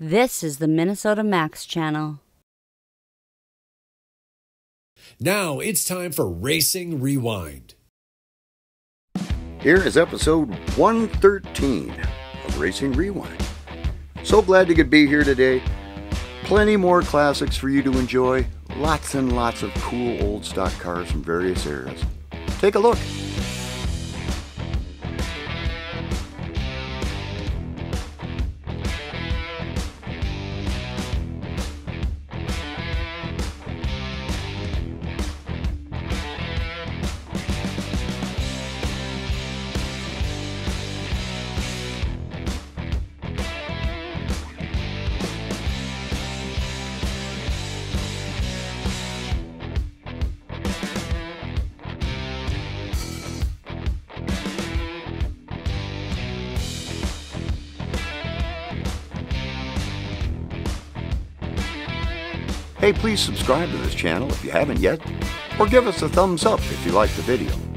This is the Minnesota Max channel. Now it's time for Racing Rewind. Here is episode 113 of Racing Rewind. So glad you could be here today. Plenty more classics for you to enjoy. Lots and lots of cool old stock cars from various eras. Take a look. Hey, please subscribe to this channel if you haven't yet, or give us a thumbs up if you like the video.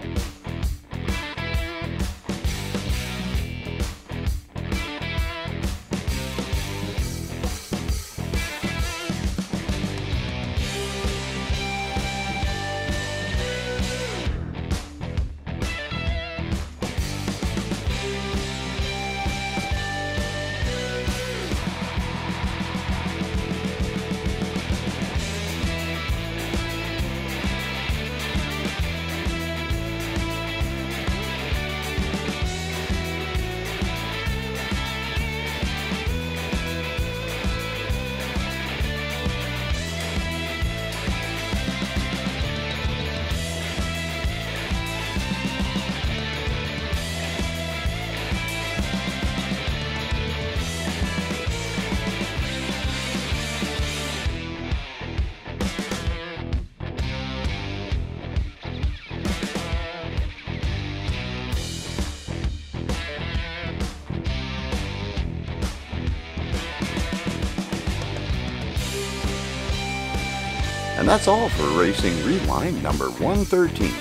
And that's all for Racing Rewind number 113.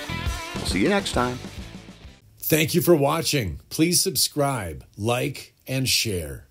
We'll see you next time. Thank you for watching. Please subscribe, like, and share.